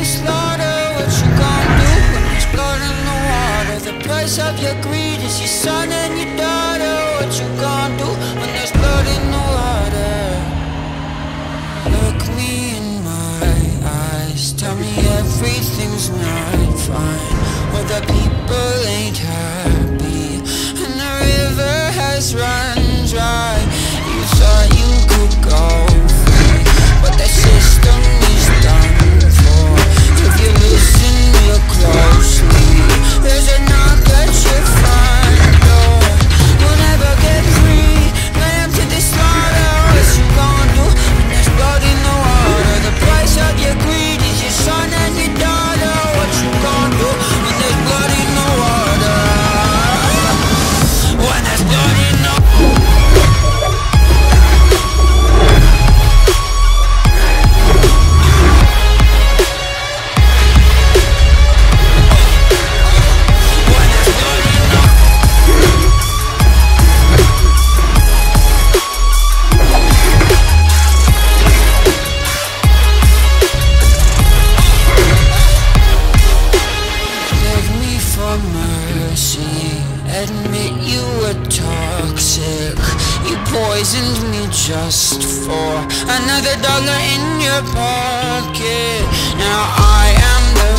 the slaughter What you gonna do when there's blood in the water? The price of your greed is your son mercy Admit you were toxic. You poisoned me just for Another dollar in your pocket. Now I am the